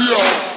yeah.